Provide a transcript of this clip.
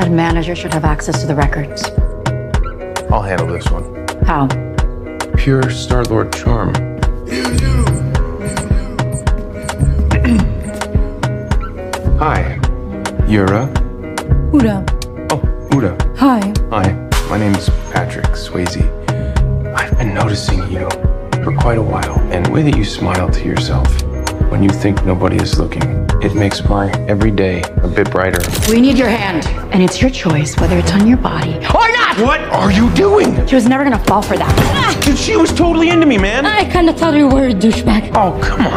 That manager should have access to the records. I'll handle this one. How? Pure Star Lord charm. Hi, Yura. Ura. Oh, Ura. Hi. Hi, my name's Patrick Swayze. I've been noticing you for quite a while, and the way that you smile to yourself when you think nobody is looking, it makes my every day a bit brighter. We need your hand, and it's your choice whether it's on your body or not! What are you doing? She was never gonna fall for that. Dude, she was totally into me, man. I kinda thought you were a douchebag. Oh, come on.